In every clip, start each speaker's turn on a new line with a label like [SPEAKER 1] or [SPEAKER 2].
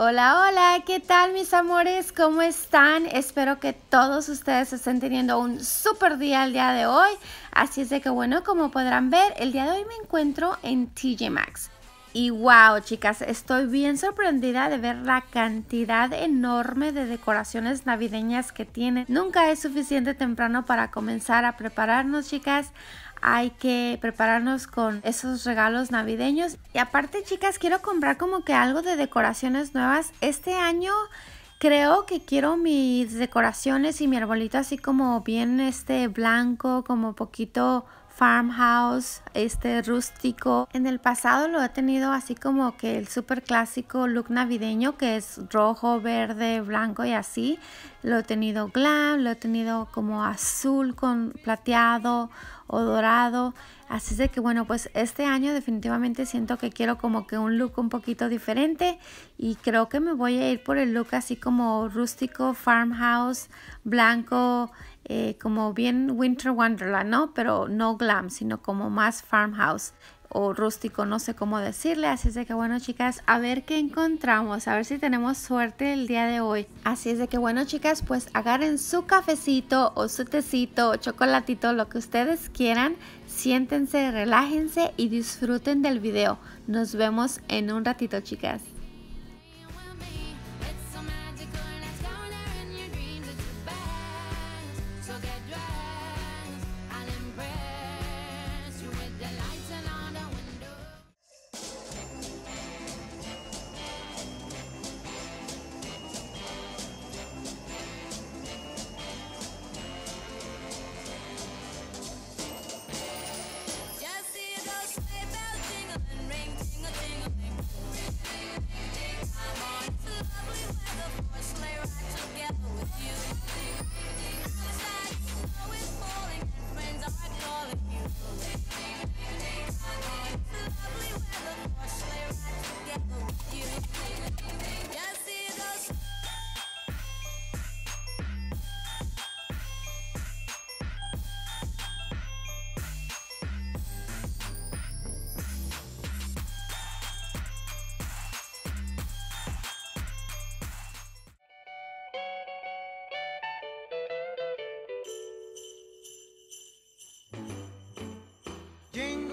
[SPEAKER 1] Hola, hola, ¿qué tal mis amores? ¿Cómo están? Espero que todos ustedes estén teniendo un super día el día de hoy. Así es de que bueno, como podrán ver, el día de hoy me encuentro en TJ Maxx. Y wow, chicas, estoy bien sorprendida de ver la cantidad enorme de decoraciones navideñas que tiene. Nunca es suficiente temprano para comenzar a prepararnos, chicas hay que prepararnos con esos regalos navideños. Y aparte, chicas, quiero comprar como que algo de decoraciones nuevas. Este año creo que quiero mis decoraciones y mi arbolito así como bien este blanco, como poquito farmhouse, este rústico. En el pasado lo he tenido así como que el súper clásico look navideño que es rojo, verde, blanco y así. Lo he tenido glam, lo he tenido como azul con plateado o dorado. Así de que bueno, pues este año definitivamente siento que quiero como que un look un poquito diferente y creo que me voy a ir por el look así como rústico, farmhouse, blanco, eh, como bien Winter Wonderland, ¿no? Pero no glam, sino como más farmhouse o rústico, no sé cómo decirle. Así es de que bueno, chicas, a ver qué encontramos, a ver si tenemos suerte el día de hoy. Así es de que bueno, chicas, pues agarren su cafecito o su tecito o chocolatito, lo que ustedes quieran. Siéntense, relájense y disfruten del video. Nos vemos en un ratito, chicas.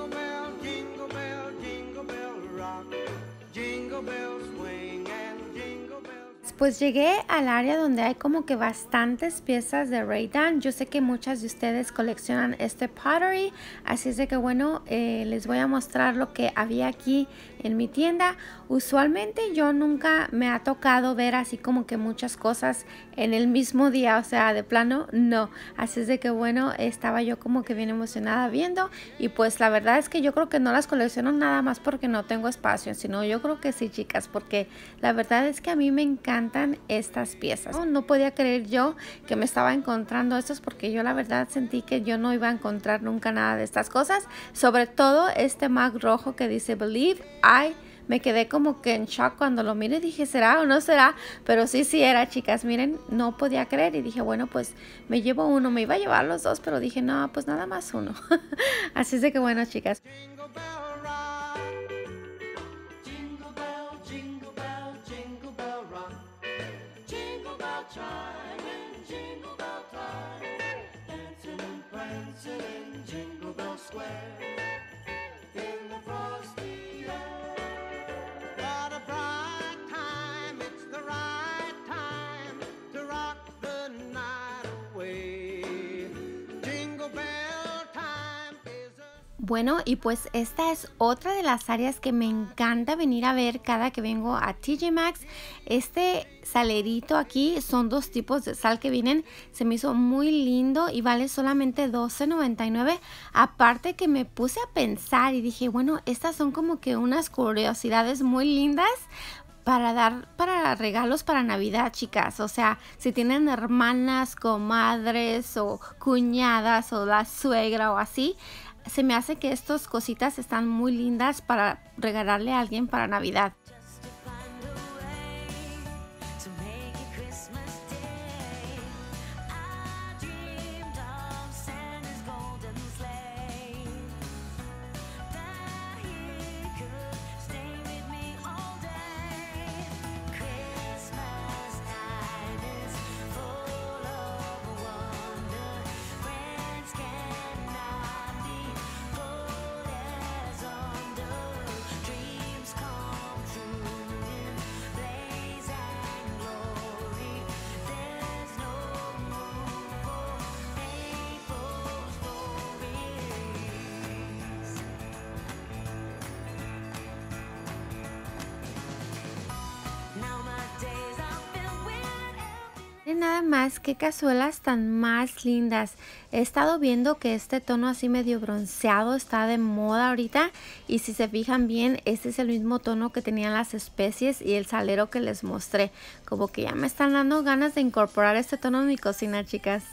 [SPEAKER 2] Jingle bell, jingle bell, jingle bell rock. Jingle bells swing.
[SPEAKER 1] Pues llegué al área donde hay como que bastantes piezas de Ray Dan. Yo sé que muchas de ustedes coleccionan este pottery, así es de que bueno, eh, les voy a mostrar lo que había aquí en mi tienda. Usualmente yo nunca me ha tocado ver así como que muchas cosas en el mismo día, o sea, de plano no. Así es de que bueno, estaba yo como que bien emocionada viendo y pues la verdad es que yo creo que no las colecciono nada más porque no tengo espacio, sino yo creo que sí, chicas, porque la verdad es que a mí me estas piezas. No, podía creer yo que me estaba encontrando estos porque yo la verdad sentí que yo no iba a encontrar nunca nada de estas cosas, sobre todo este mag rojo que dice Believe me quedé como que en shock cuando lo miré. Dije, ¿será o no será? Pero sí, sí era, chicas. Miren, no podía creer. Y dije, bueno, pues me llevo uno. Me iba a llevar los dos, pero dije, no, pues nada más uno. Así es de que bueno, chicas.
[SPEAKER 2] Chime and jingle bell time. Dancing and prancing in Jingle Bell Square.
[SPEAKER 1] Bueno, y pues esta es otra de las áreas que me encanta venir a ver cada que vengo a TJ Maxx. Este salerito aquí son dos tipos de sal que vienen. Se me hizo muy lindo y vale solamente $12.99. Aparte que me puse a pensar y dije, bueno, estas son como que unas curiosidades muy lindas para dar para regalos para Navidad, chicas. O sea, si tienen hermanas, comadres o cuñadas o la suegra o así, se me hace que estas cositas están muy lindas para regalarle a alguien para Navidad. Miren nada más qué cazuelas tan más lindas. He estado viendo que este tono así medio bronceado está de moda ahorita y si se fijan bien, este es el mismo tono que tenían las especies y el salero que les mostré. Como que ya me están dando ganas de incorporar este tono en mi cocina, chicas.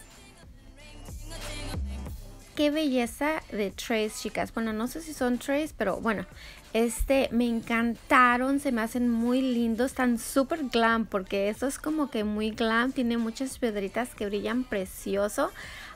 [SPEAKER 1] Qué belleza de trays, chicas. Bueno, no sé si son trays, pero bueno, este me encantaron, se me hacen muy lindos, están súper glam porque esto es como que muy glam, tiene muchas piedritas que brillan precioso.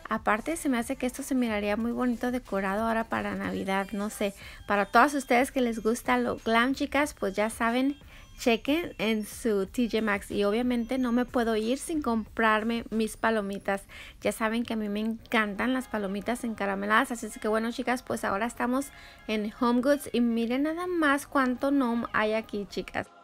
[SPEAKER 1] Aparte se me hace que esto se miraría muy bonito decorado ahora para Navidad, no sé, para todas ustedes que les gusta lo glam chicas, pues ya saben chequen en su TJ Maxx y obviamente no me puedo ir sin comprarme mis palomitas. Ya saben que a mí me encantan las palomitas encarameladas, así que bueno chicas, pues ahora estamos en Home Goods y miren nada más cuánto NOM hay aquí chicas.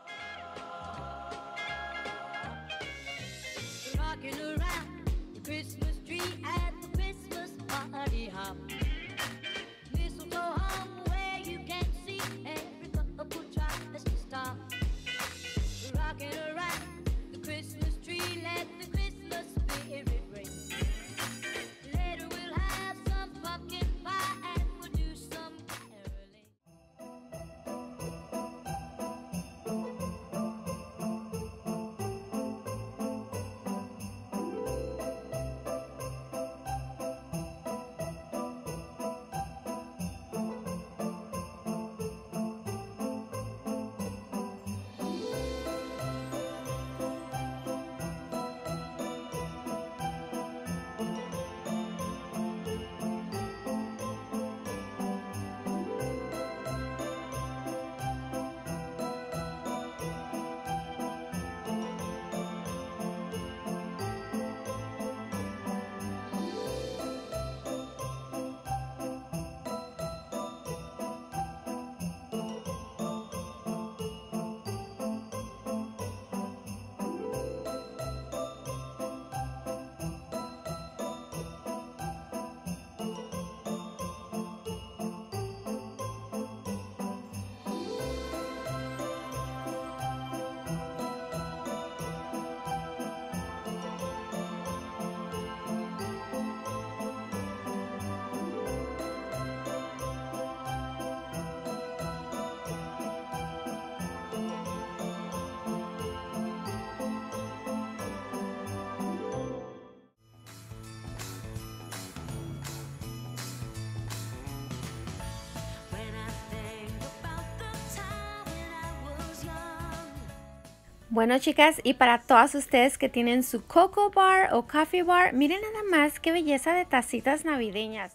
[SPEAKER 1] Bueno chicas, y para todas ustedes que tienen su cocoa bar o coffee bar, miren nada más qué belleza de tacitas navideñas.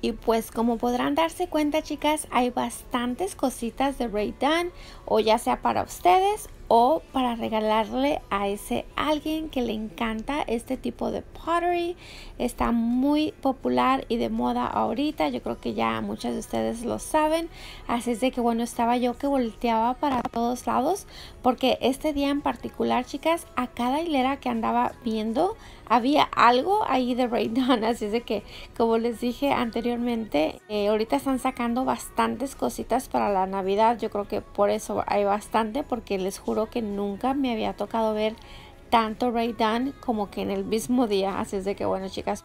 [SPEAKER 1] Y pues como podrán darse cuenta chicas, hay bastantes cositas de Ray Dunn, o ya sea para ustedes o para regalarle a ese alguien que le encanta este tipo de pottery. Está muy popular y de moda ahorita, yo creo que ya muchas de ustedes lo saben. Así es de que bueno, estaba yo que volteaba para todos lados, porque este día en particular chicas, a cada hilera que andaba viendo, había algo ahí de Dunn, así es de que como les dije anteriormente, eh, ahorita están sacando bastantes cositas para la Navidad, yo creo que por eso hay bastante, porque les juro que nunca me había tocado ver tanto Dunn como que en el mismo día, así es de que bueno chicas,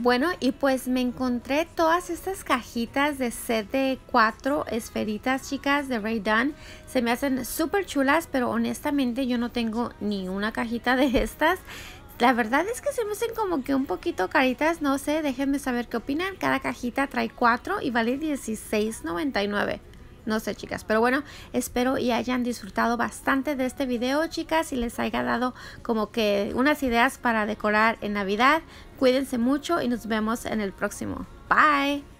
[SPEAKER 1] Bueno, y pues me encontré todas estas cajitas de set de cuatro esferitas, chicas, de Ray Dunn. Se me hacen súper chulas, pero honestamente yo no tengo ni una cajita de estas. La verdad es que se me hacen como que un poquito caritas, no sé, déjenme saber qué opinan. Cada cajita trae cuatro y vale $16.99. No sé, chicas, pero bueno, espero y hayan disfrutado bastante de este video, chicas, y les haya dado como que unas ideas para decorar en Navidad. Cuídense mucho y nos vemos en el próximo. Bye.